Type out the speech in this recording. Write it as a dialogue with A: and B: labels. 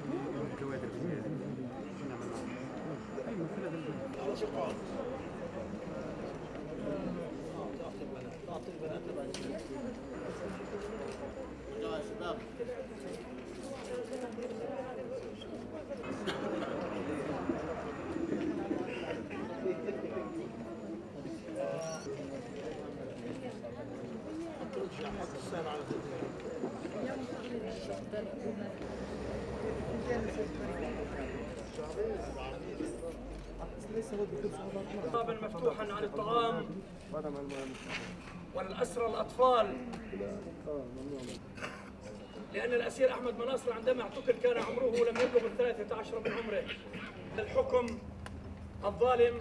A: كل الكوادر أيوه فين هذا البلد؟ يا شباب السلام عليكم بابا مفتوحا عن الطعام. والأسرى الأطفال. لأن الأسير أحمد مناصر عندما اعتقل كان عمره لم يبلغ الثلاثة عشر من عمره. الحكم الظالم.